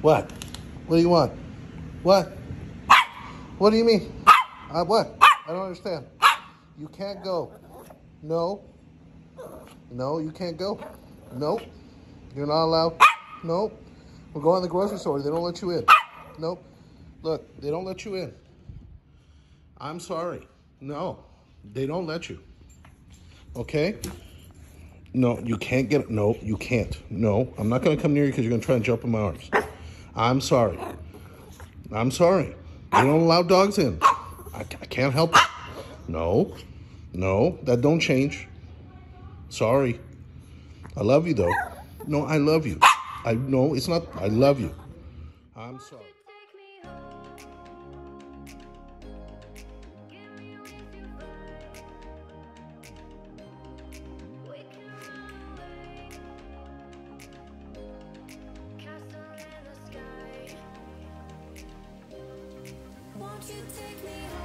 What? What do you want? What? What do you mean? Uh, what? I don't understand. You can't go. No. No, you can't go. Nope. You're not allowed. Nope. We're going to the grocery store. They don't let you in. Nope. Look, they don't let you in. I'm sorry. No, they don't let you. Okay? No, you can't get. No, you can't. No, I'm not going to come near you because you're going to try and jump in my arms. I'm sorry. I'm sorry. They don't allow dogs in. I, I can't help it. No, no, that don't change. Sorry. I love you though. No, I love you. I no, it's not. I love you. I'm sorry. You take me home?